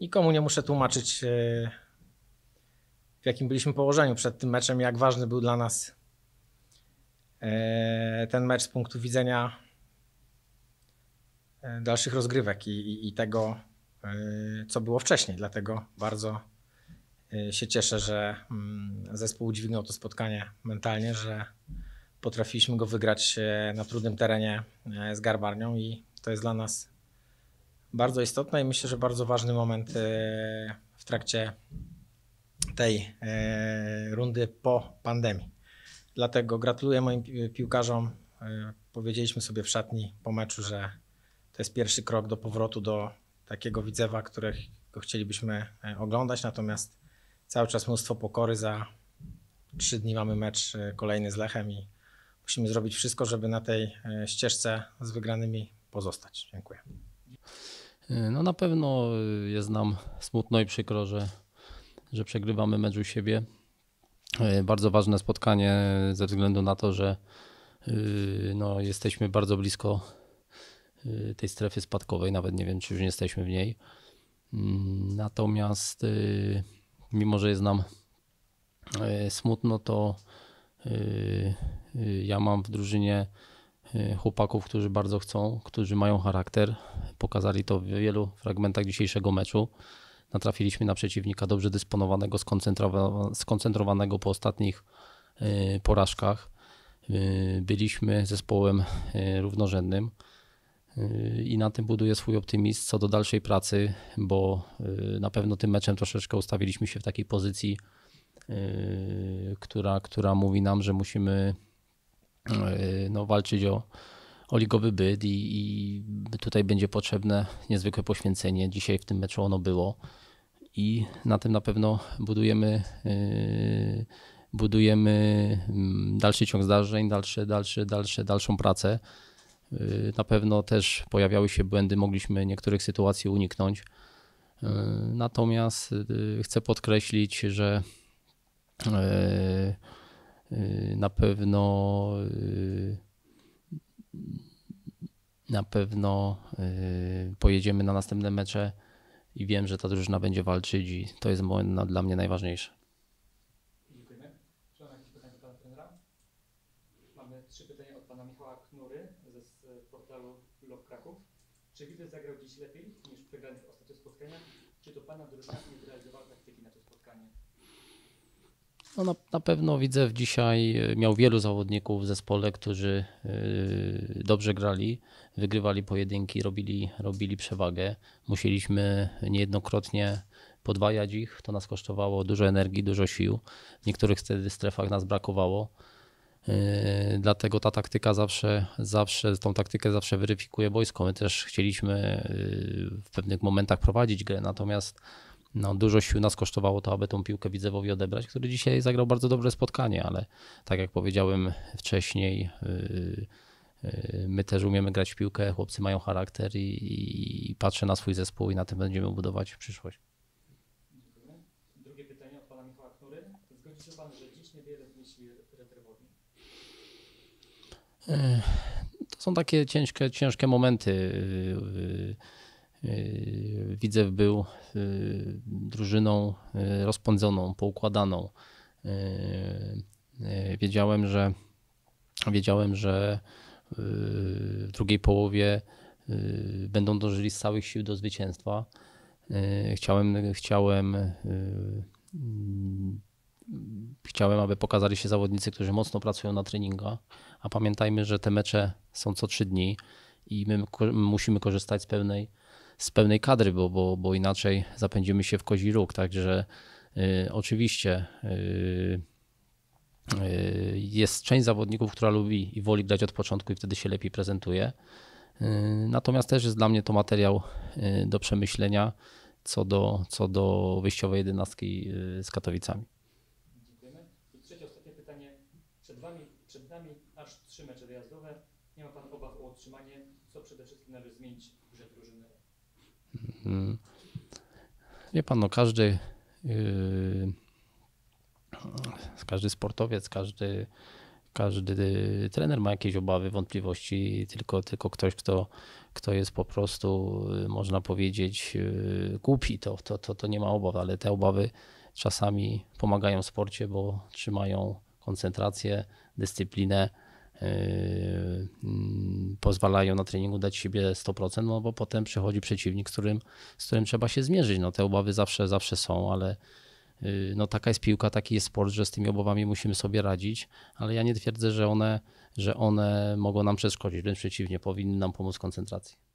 nikomu nie muszę tłumaczyć, e, w jakim byliśmy położeniu przed tym meczem, jak ważny był dla nas e, ten mecz z punktu widzenia e, dalszych rozgrywek i, i, i tego, co było wcześniej. Dlatego bardzo się cieszę, że mm, zespół udźwignął to spotkanie mentalnie, że potrafiliśmy go wygrać na trudnym terenie z Garbarnią i to jest dla nas bardzo istotne i myślę, że bardzo ważny moment e, w trakcie tej e, rundy po pandemii. Dlatego gratuluję moim pi- piłkarzom. E, Powiedzieliśmy sobie w szatni po meczu, że to jest pierwszy krok do powrotu do takiego widzewa, którego chcielibyśmy oglądać. Natomiast cały czas mnóstwo pokory. Za trzy dni mamy mecz kolejny z Lechem i musimy zrobić wszystko, żeby na tej ścieżce z wygranymi pozostać. Dziękuję. No na pewno jest nam smutno i przykro, że, że przegrywamy mecz u siebie. E, Bardzo ważne spotkanie ze względu na to, że y, no, jesteśmy bardzo blisko y, tej strefy spadkowej, nawet nie wiem, czy już nie jesteśmy w niej. Mm, Natomiast y, mimo, że jest nam smutno, to y, y, ja mam w drużynie y, chłopaków, którzy bardzo chcą, którzy mają charakter. Pokazali to w wielu fragmentach dzisiejszego meczu. Natrafiliśmy na przeciwnika dobrze dysponowanego, skoncentrowa- skoncentrowanego po ostatnich y, porażkach. Y, Byliśmy zespołem równorzędnym i na tym buduję swój optymizm co do dalszej pracy, bo na pewno tym meczem troszeczkę ustawiliśmy się w takiej pozycji, która, która mówi nam, że musimy no, walczyć o, o ligowy byt i, i tutaj będzie potrzebne niezwykłe poświęcenie. Dzisiaj w tym meczu ono było i na tym na pewno budujemy, yy, budujemy mm, dalszy ciąg zdarzeń, dalsze, dalsze, dalsze, dalszą pracę. Yy, Na pewno też pojawiały się błędy, mogliśmy niektórych sytuacji uniknąć. Natomiast chcę podkreślić, że na pewno yy, na pewno yy, pojedziemy na następne mecze i wiem, że ta drużyna będzie walczyć i to jest dla mnie najważniejsze. Dziękujemy. Czy mam jakieś pytania do pana trenera? Mamy trzy pytania od pana Michała Knury z portalu Lok Kraków. Czy Widz zagrał dziś lepiej niż w przegranych ostatnio spotkaniach? Czy to pana drużyna nie zrealizowała taktyki na to spotkanie? No na, na pewno widzę dzisiaj e, miał wielu zawodników w zespole, którzy e, dobrze grali, wygrywali pojedynki, robili, robili przewagę. Musieliśmy niejednokrotnie podwajać ich. To nas kosztowało dużo energii, dużo sił. W niektórych wtedy strefach nas brakowało. E, Dlatego ta taktyka zawsze, zawsze, tą taktykę zawsze weryfikuje wojsko. My też chcieliśmy w pewnych momentach prowadzić grę, natomiast no, dużo sił nas kosztowało to, aby tą piłkę Widzewowi odebrać, który dzisiaj zagrał bardzo dobre spotkanie, ale tak jak powiedziałem wcześniej, yy, yy, my też umiemy grać w piłkę, chłopcy mają charakter i, i patrzę na swój zespół i na tym będziemy budować przyszłość. Drugie pytanie od pana Michała Knury. Zgodzi się pan, że dziś niewiele wnieśli rezerwowi? To są takie ciężkie, ciężkie momenty. Yy, Widzew był yy, drużyną yy, rozpędzoną, poukładaną. Wiedziałem, że wiedziałem, że w drugiej połowie będą dążyli z całych sił do zwycięstwa. Chciałem, chciałem, chciałem, aby pokazali się zawodnicy, którzy mocno pracują na treningach, a pamiętajmy, że te mecze są co trzy dni i my musimy korzystać z pełnej, z pełnej kadry, bo, bo, bo inaczej zapędzimy się w kozi róg. Także y, oczywiście y, y, jest część zawodników, która lubi i woli grać od początku i wtedy się lepiej prezentuje. Y, Natomiast też jest dla mnie to materiał y, do przemyślenia co do, co do wyjściowej jedenastki y, z Katowicami. Dziękujemy. I trzecie, ostatnie pytanie. Przed, wami, przed nami aż trzy mecze wyjazdowe. Nie ma pan obaw o utrzymanie? Co przede wszystkim należy zmienić w grze drużyny? Mm. Wie pan, no każdy, yy, każdy sportowiec, każdy, każdy trener ma jakieś obawy, wątpliwości, tylko, tylko ktoś, kto, kto jest po prostu, y, można powiedzieć, y, głupi, to, to, to, to nie ma obaw, ale te obawy czasami pomagają w sporcie, bo trzymają koncentrację, dyscyplinę, yy, pozwalają na treningu dać siebie 100%, no bo potem przychodzi przeciwnik, z którym, z którym trzeba się zmierzyć. No te obawy zawsze, zawsze są, ale yy, no taka jest piłka, taki jest sport, że z tymi obawami musimy sobie radzić, ale ja nie twierdzę, że one, że one mogą nam przeszkodzić, wręcz przeciwnie, powinny nam pomóc w koncentracji.